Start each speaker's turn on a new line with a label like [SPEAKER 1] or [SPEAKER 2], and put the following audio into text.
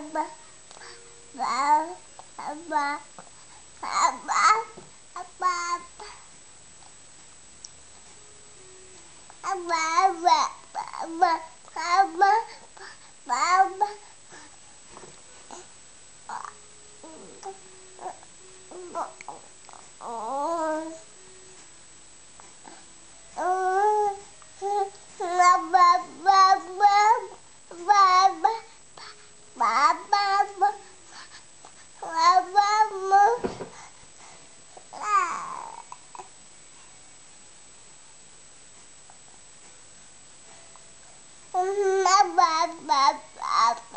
[SPEAKER 1] 爸，爸爸，爸爸，爸爸，爸爸。爸爸，爸爸，爸爸，爸爸 up, up, up.